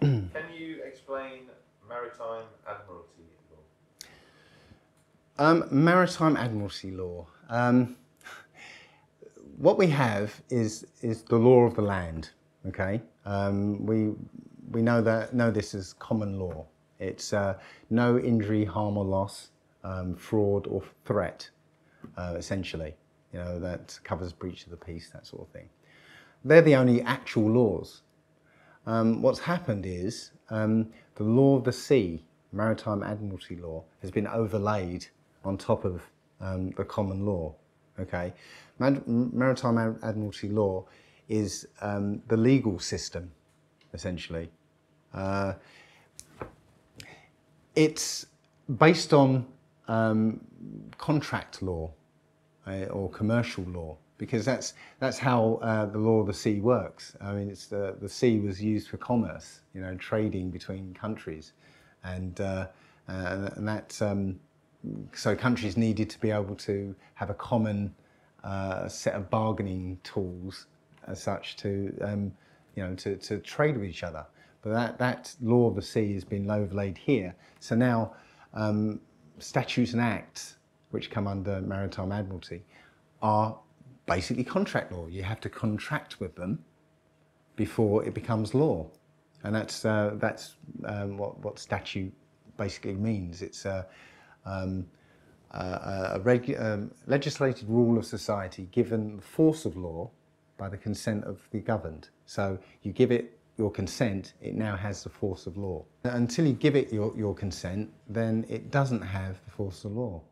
Can you explain maritime admiralty law? Um, maritime admiralty law. Um, what we have is is the law of the land. Okay, um, we we know that know this as common law. It's uh, no injury, harm or loss, um, fraud or threat, uh, essentially. You know that covers breach of the peace, that sort of thing. They're the only actual laws. Um, what's happened is um, the law of the sea, maritime admiralty law, has been overlaid on top of um, the common law. Okay, Mad- maritime admiralty law is um, the legal system, essentially. Uh, it's based on um, contract law uh, or commercial law because that's that's how uh, the law of the sea works. I mean, it's the the sea was used for commerce, you know, trading between countries, and uh, uh, and that um, so countries needed to be able to have a common uh, set of bargaining tools as such to um, you know to, to trade with each other. But that that law of the sea has been overlaid here. So now um, statutes and acts which come under maritime admiralty are basically contract law. You have to contract with them before it becomes law, and that's uh, that's um, what what statute basically means. It's a, um, a, a um, legislated rule of society given the force of law by the consent of the governed. So you give it your consent, it now has the force of law. Until you give it your, your consent, then it doesn't have the force of law.